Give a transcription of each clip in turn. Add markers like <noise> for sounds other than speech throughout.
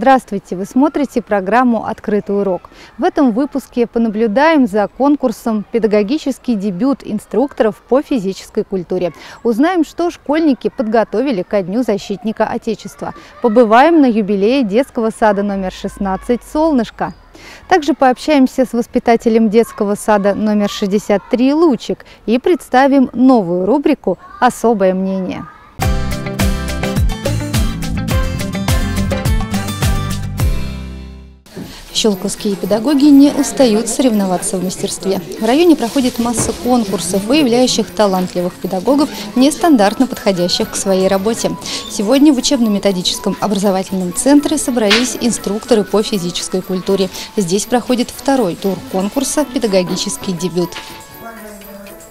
Здравствуйте! Вы смотрите программу «Открытый урок». В этом выпуске понаблюдаем за конкурсом «Педагогический дебют инструкторов по физической культуре». Узнаем, что школьники подготовили ко Дню защитника Отечества. Побываем на юбилее детского сада номер 16 «Солнышко». Также пообщаемся с воспитателем детского сада номер 63 «Лучик» и представим новую рубрику «Особое мнение». Щелковские педагоги не устают соревноваться в мастерстве. В районе проходит масса конкурсов, выявляющих талантливых педагогов, нестандартно подходящих к своей работе. Сегодня в учебно-методическом образовательном центре собрались инструкторы по физической культуре. Здесь проходит второй тур конкурса «Педагогический дебют».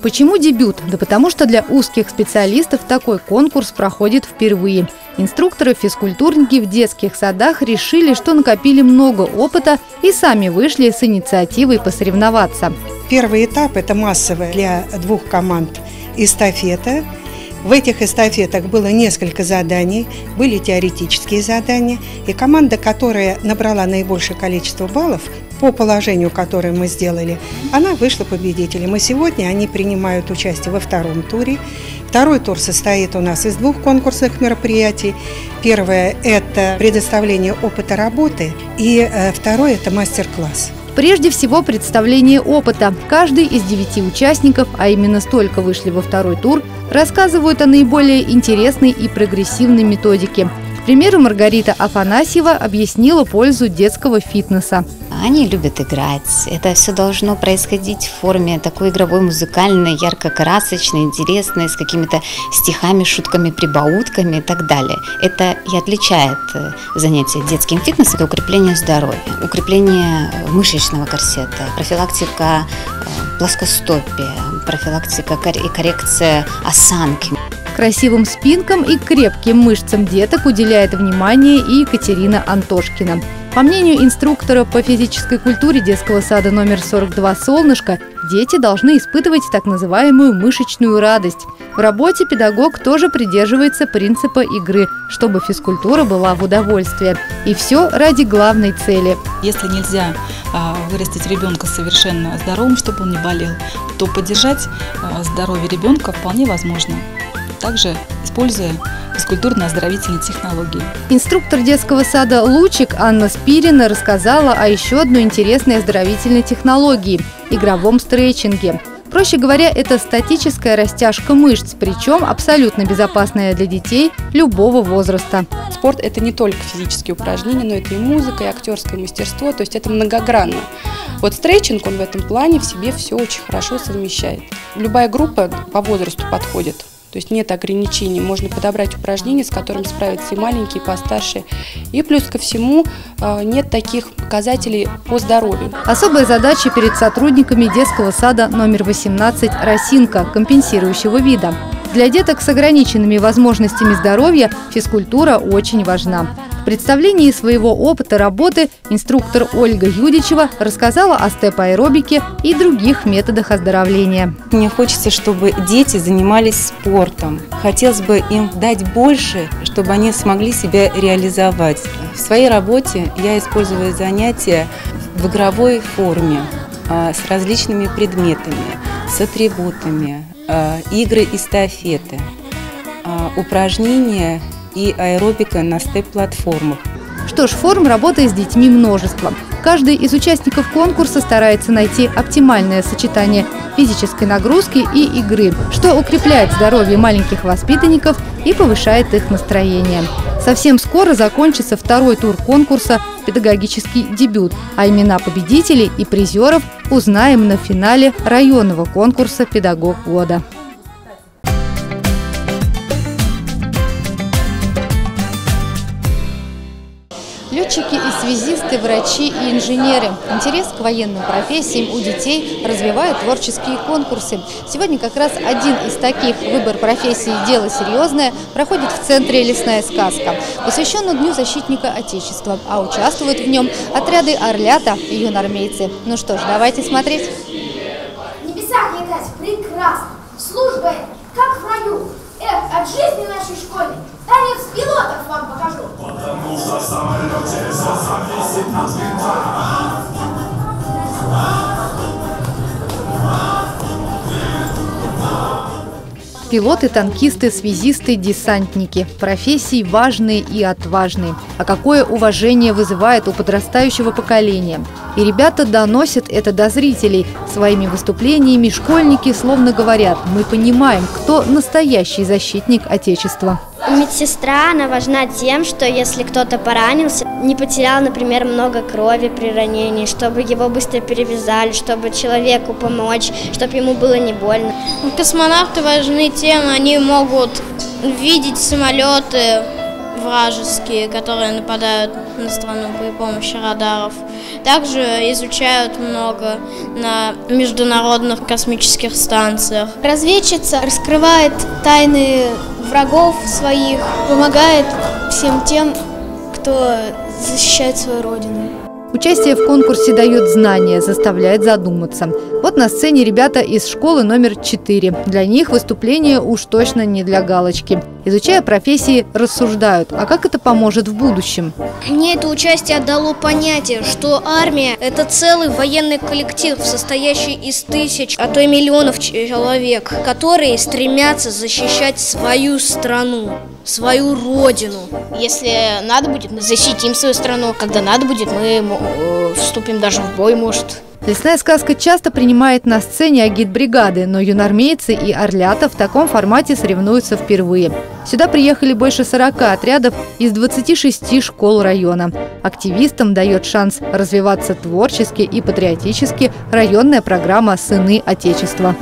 Почему дебют? Да потому что для узких специалистов такой конкурс проходит впервые. Инструкторы физкультурники в детских садах решили, что накопили много опыта и сами вышли с инициативой посоревноваться. Первый этап – это массовый для двух команд эстафета – в этих эстафетах было несколько заданий, были теоретические задания, и команда, которая набрала наибольшее количество баллов по положению, которое мы сделали, она вышла победителем. И сегодня они принимают участие во втором туре. Второй тур состоит у нас из двух конкурсных мероприятий. Первое – это предоставление опыта работы, и э, второе – это мастер-класс. Прежде всего, представление опыта. Каждый из девяти участников, а именно столько вышли во второй тур, рассказывают о наиболее интересной и прогрессивной методике – примеру, Маргарита Афанасьева объяснила пользу детского фитнеса. Они любят играть. Это все должно происходить в форме такой игровой, музыкальной, ярко-красочной, интересной, с какими-то стихами, шутками, прибаутками и так далее. Это и отличает э, занятие детским фитнесом. Это укрепление здоровья, укрепление мышечного корсета, профилактика э, плоскостопия, профилактика и коррекция осанки. Красивым спинкам и крепким мышцам деток уделяет внимание и Екатерина Антошкина. По мнению инструктора по физической культуре детского сада номер 42 «Солнышко», дети должны испытывать так называемую мышечную радость. В работе педагог тоже придерживается принципа игры, чтобы физкультура была в удовольствие. И все ради главной цели. Если нельзя а, вырастить ребенка совершенно здоровым, чтобы он не болел, то поддержать а, здоровье ребенка вполне возможно также используя физкультурно-оздоровительные технологии. Инструктор детского сада «Лучик» Анна Спирина рассказала о еще одной интересной оздоровительной технологии – игровом стретчинге. Проще говоря, это статическая растяжка мышц, причем абсолютно безопасная для детей любого возраста. Спорт – это не только физические упражнения, но это и музыка, и актерское мастерство, то есть это многогранно. Вот стретчинг, он в этом плане в себе все очень хорошо совмещает. Любая группа по возрасту подходит. То есть нет ограничений, можно подобрать упражнения, с которыми справятся и маленькие, и постарше. И плюс ко всему э, нет таких показателей по здоровью. Особая задача перед сотрудниками детского сада номер 18 «Росинка» компенсирующего вида. Для деток с ограниченными возможностями здоровья физкультура очень важна. Представлении своего опыта работы инструктор Ольга Юдичева рассказала о степ-аэробике и других методах оздоровления. Мне хочется, чтобы дети занимались спортом. Хотелось бы им дать больше, чтобы они смогли себя реализовать. В своей работе я использую занятия в игровой форме а, с различными предметами, с атрибутами, а, игры эстафеты, а, упражнения и аэробика на степ-платформах. Что ж, форм работы с детьми множество. Каждый из участников конкурса старается найти оптимальное сочетание физической нагрузки и игры, что укрепляет здоровье маленьких воспитанников и повышает их настроение. Совсем скоро закончится второй тур конкурса «Педагогический дебют», а имена победителей и призеров узнаем на финале районного конкурса «Педагог года». Связисты, врачи и инженеры. Интерес к военным профессиям у детей развивают творческие конкурсы. Сегодня как раз один из таких выбор профессии «Дело серьезное» проходит в центре «Лесная сказка», посвященный Дню защитника Отечества, а участвуют в нем отряды «Орлята» и юнормейцы. Ну что ж, давайте смотреть. Небеса летать прекрасно, служба как в раю. Эх, от жизни нашей школьной танец пилотов вам покажу. Потому что Пилоты, танкисты, связисты, десантники. Профессии важные и отважные. А какое уважение вызывает у подрастающего поколения. И ребята доносят это до зрителей. Своими выступлениями школьники словно говорят, мы понимаем, кто настоящий защитник Отечества. Медсестра, она важна тем, что если кто-то поранился, не потерял, например, много крови при ранении, чтобы его быстро перевязали, чтобы человеку помочь, чтобы ему было не больно. Космонавты важны тем, они могут видеть самолеты вражеские, которые нападают на страну при помощи радаров. Также изучают много на международных космических станциях. Разведчица раскрывает тайны врагов своих, помогает всем тем, кто защищает свою родину. Участие в конкурсе дает знания, заставляет задуматься. Вот на сцене ребята из школы номер 4. Для них выступление уж точно не для галочки. Изучая профессии, рассуждают, а как это поможет в будущем? Мне это участие дало понятие, что армия – это целый военный коллектив, состоящий из тысяч, а то и миллионов человек, которые стремятся защищать свою страну свою родину. Если надо будет, защитим свою страну. Когда надо будет, мы э, вступим даже в бой, может. Лесная сказка часто принимает на сцене агит-бригады, но юнормейцы и орлята в таком формате соревнуются впервые. Сюда приехали больше 40 отрядов из 26 школ района. Активистам дает шанс развиваться творчески и патриотически районная программа «Сыны Отечества».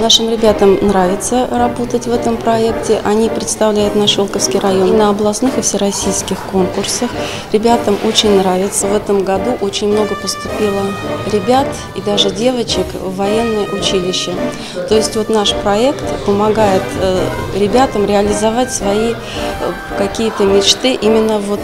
Нашим ребятам нравится работать в этом проекте. Они представляют наш Волковский район и на областных и всероссийских конкурсах. Ребятам очень нравится. В этом году очень много поступило ребят и даже девочек в военное училище. То есть вот наш проект помогает э, ребятам реализовать свои э, какие-то мечты именно вот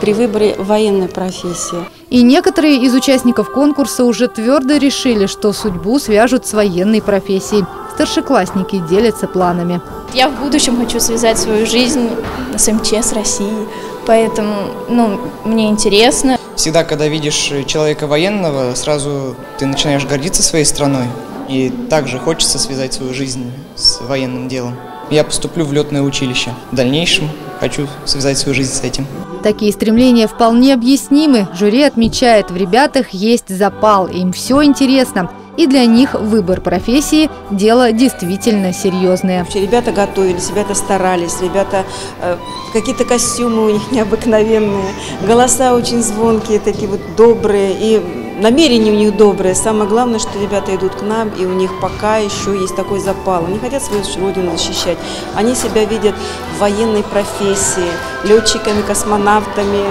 при выборе военной профессии. И некоторые из участников конкурса уже твердо решили, что судьбу свяжут с военной профессией. Старшеклассники делятся планами. Я в будущем хочу связать свою жизнь с МЧС России, поэтому ну, мне интересно. Всегда, когда видишь человека военного, сразу ты начинаешь гордиться своей страной. И также хочется связать свою жизнь с военным делом. Я поступлю в летное училище. В дальнейшем хочу связать свою жизнь с этим. Такие стремления вполне объяснимы. Жюри отмечает, в ребятах есть запал, им все интересно. И для них выбор профессии – дело действительно серьезное. Ребята готовились, ребята старались, ребята э, какие-то костюмы у них необыкновенные, голоса очень звонкие, такие вот добрые. И намерения у них добрые. Самое главное, что ребята идут к нам, и у них пока еще есть такой запал. Они хотят свою родину защищать. Они себя видят в военной профессии, летчиками, космонавтами,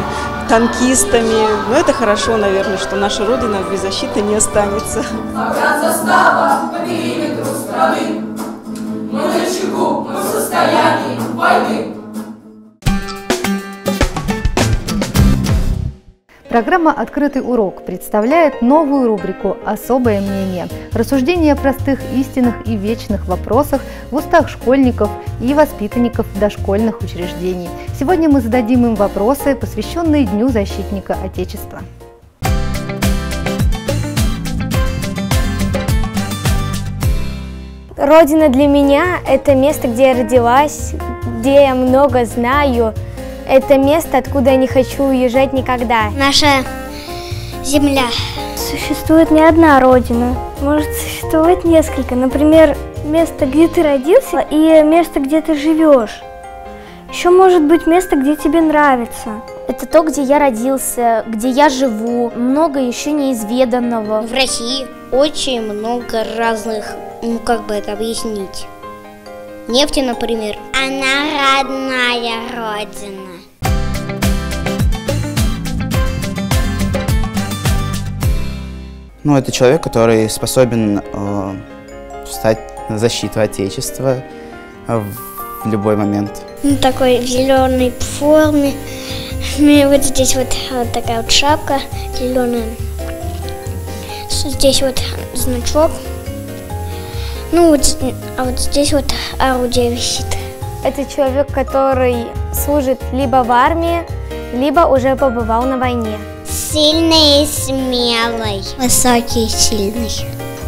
танкистами. Но это хорошо, наверное, что наша родина без защиты не останется. застава по страны. Программа «Открытый урок» представляет новую рубрику «Особое мнение». Рассуждения о простых, истинных и вечных вопросах в устах школьников и воспитанников дошкольных учреждений. Сегодня мы зададим им вопросы, посвященные Дню защитника Отечества. Родина для меня – это место, где я родилась, где я много знаю – это место, откуда я не хочу уезжать никогда. Наша земля. Существует не одна родина. Может существовать несколько. Например, место, где ты родился, и место, где ты живешь. Еще может быть место, где тебе нравится. Это то, где я родился, где я живу, много еще неизведанного. В России очень много разных, ну как бы это объяснить, нефти, например. Она родная родина. Ну, это человек, который способен э, встать на защиту Отечества в любой момент. Ну, такой в зеленой форме. У меня вот здесь вот, вот такая вот шапка зеленая. Здесь вот значок. Ну, вот, а вот здесь вот орудие висит. Это человек, который служит либо в армии, либо уже побывал на войне. Сильный и смелый. Высокий и сильный.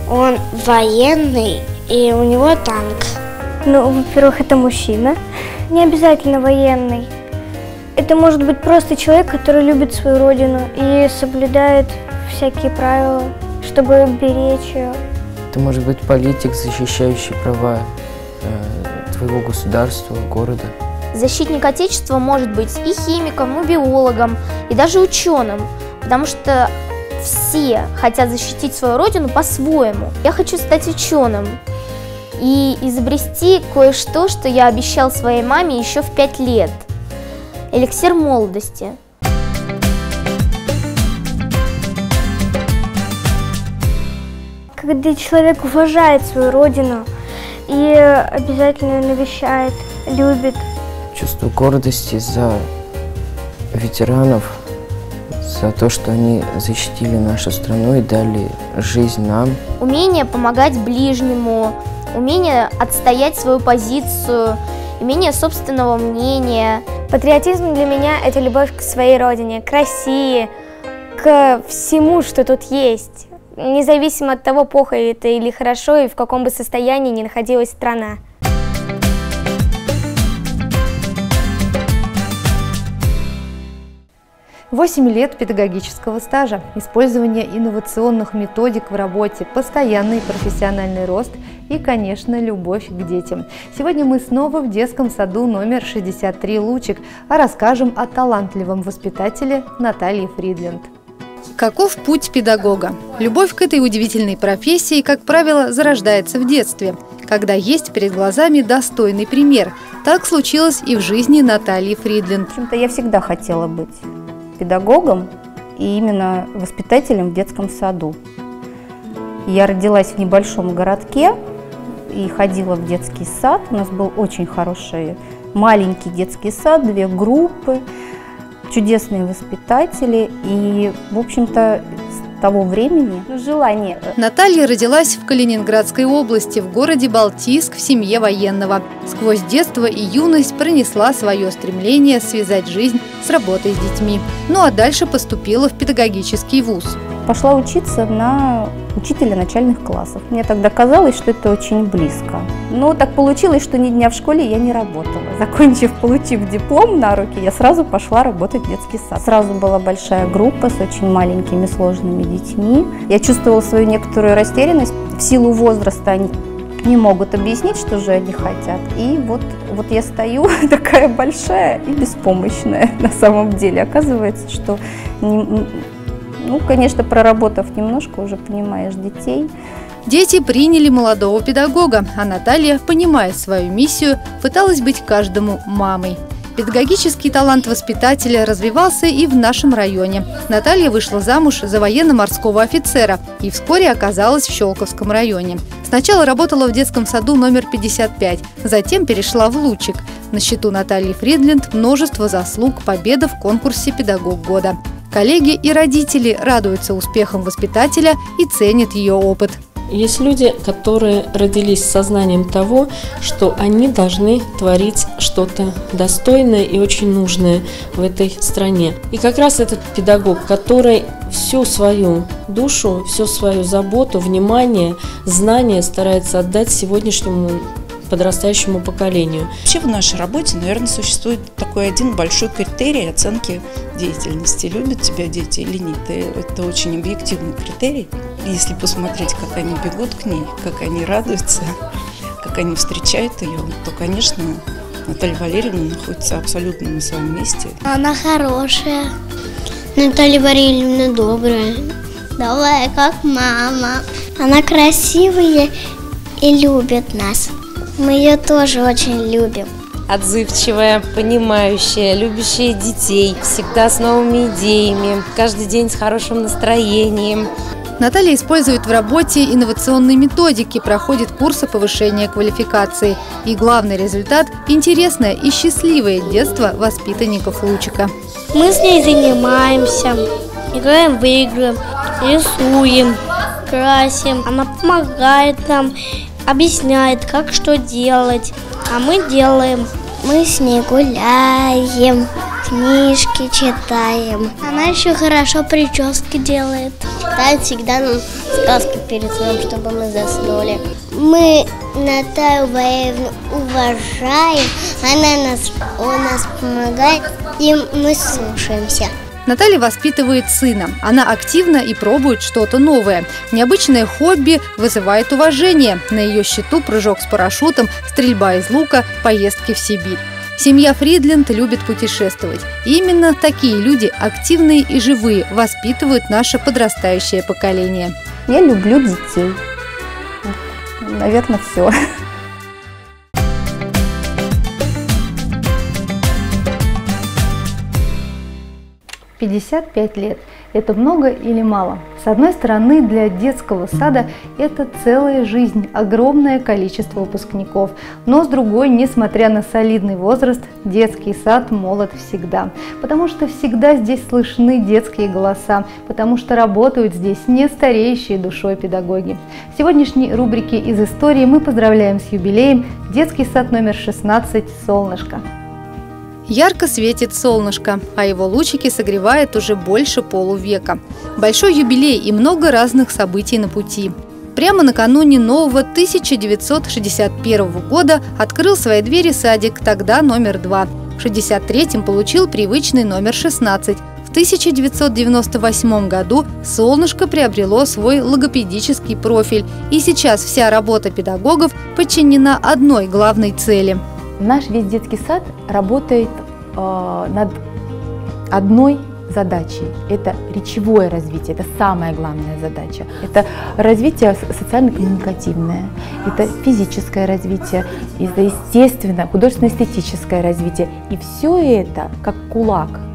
Он военный, и у него танк. Ну, во-первых, это мужчина. Не обязательно военный. Это может быть просто человек, который любит свою родину и соблюдает всякие правила, чтобы беречь ее. Это может быть политик, защищающий права э, твоего государства, города. Защитник Отечества может быть и химиком, и биологом, и даже ученым, потому что все хотят защитить свою родину по-своему. Я хочу стать ученым и изобрести кое-что, что я обещал своей маме еще в пять лет. Эликсир молодости. Когда человек уважает свою родину и обязательно навещает, любит. Чувство гордости за ветеранов, за то, что они защитили нашу страну и дали жизнь нам. Умение помогать ближнему, умение отстоять свою позицию, имение собственного мнения. Патриотизм для меня – это любовь к своей родине, к России, к всему, что тут есть. Независимо от того, плохо это или хорошо, и в каком бы состоянии ни находилась страна. Восемь лет педагогического стажа, использование инновационных методик в работе, постоянный профессиональный рост и, конечно, любовь к детям. Сегодня мы снова в детском саду номер 63 «Лучик», а расскажем о талантливом воспитателе Наталье Фридленд. Каков путь педагога? Любовь к этой удивительной профессии, как правило, зарождается в детстве, когда есть перед глазами достойный пример. Так случилось и в жизни Натальи Фридленд. В общем-то, я всегда хотела быть педагогом и именно воспитателем в детском саду. Я родилась в небольшом городке и ходила в детский сад. У нас был очень хороший маленький детский сад, две группы, чудесные воспитатели. И, в общем-то, того времени желание. Наталья родилась в Калининградской области, в городе Балтийск, в семье военного. Сквозь детство и юность пронесла свое стремление связать жизнь с работой с детьми. Ну а дальше поступила в педагогический вуз. Пошла учиться на учителя начальных классов. Мне тогда казалось, что это очень близко. Но так получилось, что ни дня в школе я не работала. Закончив, получив диплом на руки, я сразу пошла работать в детский сад. Сразу была большая группа с очень маленькими сложными детьми. Я чувствовала свою некоторую растерянность. В силу возраста они не могут объяснить, что же они хотят. И вот, вот я стою <laughs> такая большая и беспомощная на самом деле. Оказывается, что не, ну, конечно, проработав немножко, уже понимаешь детей. Дети приняли молодого педагога, а Наталья, понимая свою миссию, пыталась быть каждому мамой. Педагогический талант воспитателя развивался и в нашем районе. Наталья вышла замуж за военно-морского офицера и вскоре оказалась в Щелковском районе. Сначала работала в детском саду номер 55, затем перешла в Лучик. На счету Натальи Фридленд множество заслуг, победа в конкурсе «Педагог года». Коллеги и родители радуются успехам воспитателя и ценят ее опыт. Есть люди, которые родились с сознанием того, что они должны творить что-то достойное и очень нужное в этой стране. И как раз этот педагог, который всю свою душу, всю свою заботу, внимание, знания старается отдать сегодняшнему подрастающему поколению. Вообще в нашей работе, наверное, существует такой один большой критерий оценки деятельности. Любят тебя дети или нет. И это очень объективный критерий. Если посмотреть, как они бегут к ней, как они радуются, <laughs> как они встречают ее, то, конечно, Наталья Валерьевна находится абсолютно на своем месте. Она хорошая. Наталья Валерьевна добрая. Добрая, как мама. Она красивая и любит нас. Мы ее тоже очень любим. Отзывчивая, понимающая, любящая детей, всегда с новыми идеями, каждый день с хорошим настроением. Наталья использует в работе инновационные методики, проходит курсы повышения квалификации. И главный результат – интересное и счастливое детство воспитанников Лучика. Мы с ней занимаемся, играем в игры, рисуем, красим. Она помогает нам объясняет, как что делать, а мы делаем. Мы с ней гуляем, книжки читаем. Она еще хорошо прически делает. Читает всегда нам сказки перед сном, чтобы мы заснули. Мы Наталью Ваевну уважаем, она нас, он нас помогает, и мы слушаемся. Наталья воспитывает сына. Она активно и пробует что-то новое. Необычное хобби вызывает уважение. На ее счету прыжок с парашютом, стрельба из лука, поездки в Сибирь. Семья Фридленд любит путешествовать. И именно такие люди, активные и живые, воспитывают наше подрастающее поколение. Я люблю детей. Наверное, все. 55 лет. Это много или мало? С одной стороны, для детского сада это целая жизнь, огромное количество выпускников. Но с другой, несмотря на солидный возраст, детский сад молод всегда. Потому что всегда здесь слышны детские голоса, потому что работают здесь не стареющие душой педагоги. В сегодняшней рубрике из истории мы поздравляем с юбилеем детский сад номер 16 «Солнышко». Ярко светит солнышко, а его лучики согревает уже больше полувека. Большой юбилей и много разных событий на пути. Прямо накануне нового 1961 года открыл свои двери садик, тогда номер два. В 1963 получил привычный номер 16. В 1998 году «Солнышко» приобрело свой логопедический профиль, и сейчас вся работа педагогов подчинена одной главной цели – Наш весь детский сад работает э, над одной задачей. Это речевое развитие, это самая главная задача. Это развитие социально-коммуникативное, это физическое развитие, это естественно художественно-эстетическое развитие. И все это как кулак –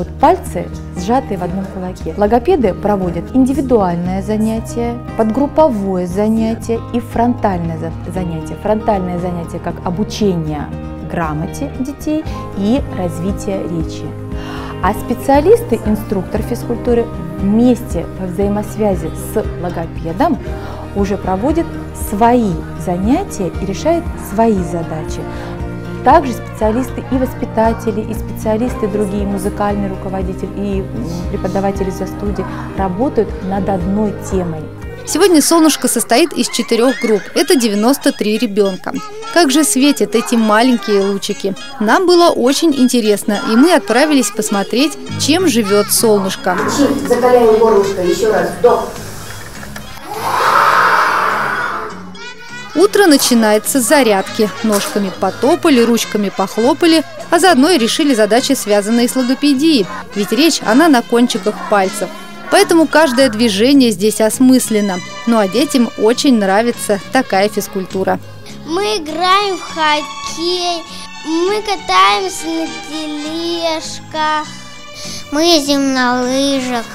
вот пальцы сжатые в одном кулаке. Логопеды проводят индивидуальное занятие, подгрупповое занятие и фронтальное занятие. Фронтальное занятие как обучение грамоте детей и развитие речи. А специалисты, инструктор физкультуры вместе по взаимосвязи с логопедом уже проводят свои занятия и решают свои задачи. Также специалисты и воспитатели, и специалисты другие, музыкальный руководитель и преподаватели за студии работают над одной темой. Сегодня «Солнышко» состоит из четырех групп. Это 93 ребенка. Как же светят эти маленькие лучики? Нам было очень интересно, и мы отправились посмотреть, чем живет «Солнышко». Закаляем горлышко, еще раз, вдох. Утро начинается с зарядки. Ножками потопали, ручками похлопали, а заодно и решили задачи, связанные с логопедией. Ведь речь, она на кончиках пальцев. Поэтому каждое движение здесь осмысленно. Ну а детям очень нравится такая физкультура. Мы играем в хоккей, мы катаемся на тележках, мы ездим на лыжах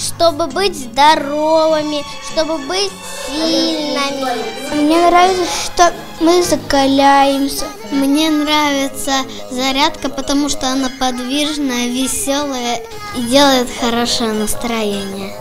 чтобы быть здоровыми, чтобы быть сильными. Мне нравится, что мы закаляемся. Мне нравится зарядка, потому что она подвижная, веселая и делает хорошее настроение.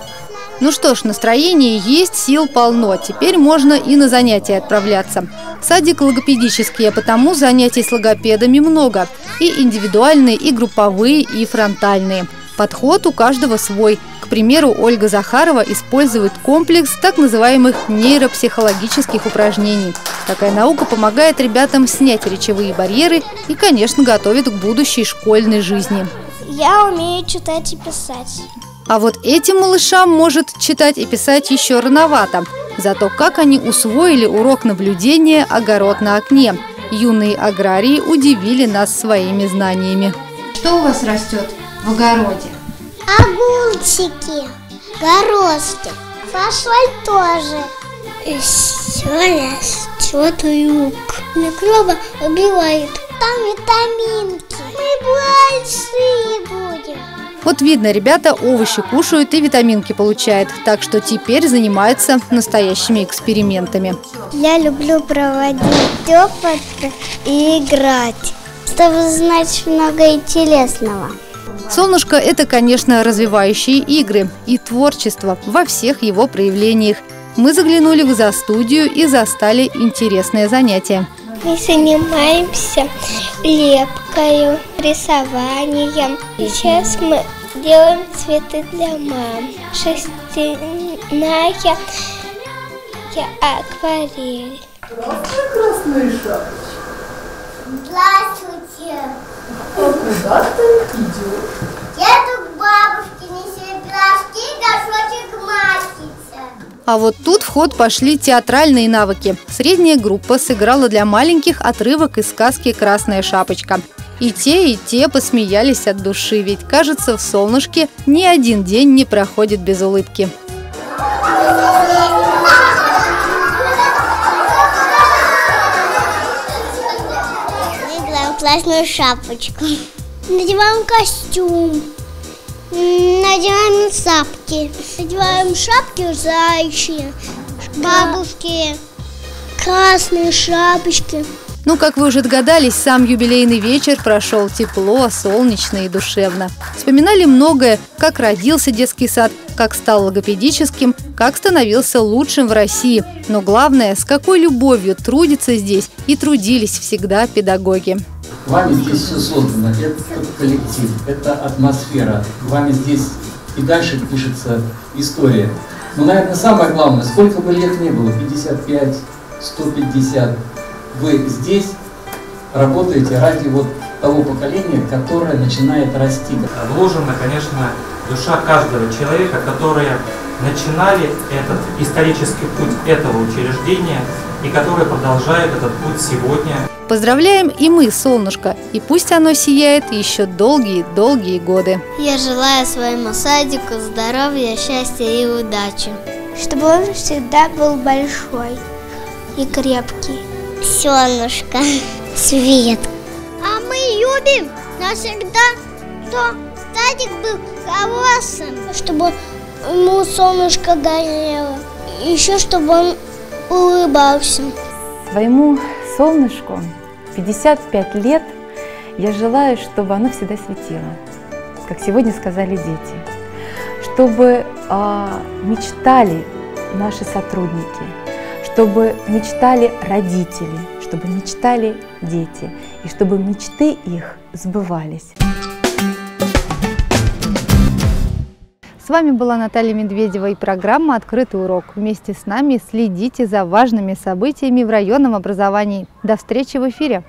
Ну что ж, настроение есть, сил полно. Теперь можно и на занятия отправляться. Садик логопедический, а потому занятий с логопедами много. И индивидуальные, и групповые, и фронтальные. Подход у каждого свой. К примеру, Ольга Захарова использует комплекс так называемых нейропсихологических упражнений. Такая наука помогает ребятам снять речевые барьеры и, конечно, готовит к будущей школьной жизни. Я умею читать и писать. А вот этим малышам может читать и писать еще рановато. Зато как они усвоили урок наблюдения «Огород на окне». Юные аграрии удивили нас своими знаниями. Что у вас растет? в огороде? Огурчики, горошки, фасоль тоже. И все растет лук. Микробы убивают. Там витаминки. Мы большие будем. Вот видно, ребята овощи кушают и витаминки получают, так что теперь занимаются настоящими экспериментами. Я люблю проводить опыты и играть, чтобы знать много интересного. Солнышко – это, конечно, развивающие игры и творчество во всех его проявлениях. Мы заглянули в за-студию и застали интересное занятие. Мы занимаемся лепкой, рисованием. Сейчас мы делаем цветы для мам. Шерстяная акварель. Красная шапочка. Здравствуйте. А куда ты идешь? Я тут к бабушке несу пирожки, горшочек масится. А вот тут в ход пошли театральные навыки. Средняя группа сыграла для маленьких отрывок из сказки «Красная шапочка». И те, и те посмеялись от души, ведь, кажется, в солнышке ни один день не проходит без улыбки. Красную шапочку. Надеваем костюм. Надеваем сапки. Надеваем шапки зайчи, бабушки, красные шапочки. Ну, как вы уже догадались, сам юбилейный вечер прошел тепло, солнечно и душевно. Вспоминали многое, как родился детский сад, как стал логопедическим, как становился лучшим в России. Но главное, с какой любовью трудятся здесь и трудились всегда педагоги. Вами здесь все создано, это коллектив, это атмосфера. Вами здесь и дальше пишется история. Но, наверное, самое главное, сколько бы лет не было, 55, 150, вы здесь работаете ради вот того поколения, которое начинает расти. Вложена, конечно, душа каждого человека, которые начинали этот исторический путь этого учреждения и которые продолжают этот путь сегодня. Поздравляем и мы, солнышко, и пусть оно сияет еще долгие-долгие годы. Я желаю своему садику здоровья, счастья и удачи. Чтобы он всегда был большой и крепкий. Солнышко. Свет. А мы любим навсегда, что садик был хорошим, чтобы ему солнышко горело. Еще чтобы он улыбался. Своему солнышку 55 лет я желаю, чтобы оно всегда светило, как сегодня сказали дети, чтобы а, мечтали наши сотрудники, чтобы мечтали родители, чтобы мечтали дети, и чтобы мечты их сбывались. С вами была Наталья Медведева и программа «Открытый урок». Вместе с нами следите за важными событиями в районном образовании. До встречи в эфире!